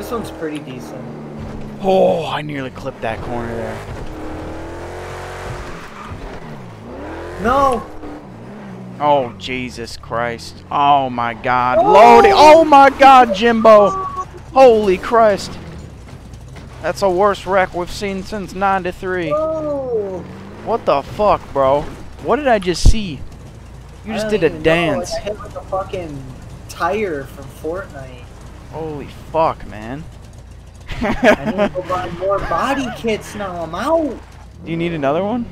This one's pretty decent. Oh, I nearly clipped that corner there. No! Oh, Jesus Christ. Oh, my God. Loading. Oh, my God, Jimbo. Holy Christ. That's the worst wreck we've seen since 93. Oh! What the fuck, bro? What did I just see? You just did a even know, dance. I hit like a fucking tire from Fortnite. Holy fuck, man. I need to buy more body kits now. I'm out. Do you need another one?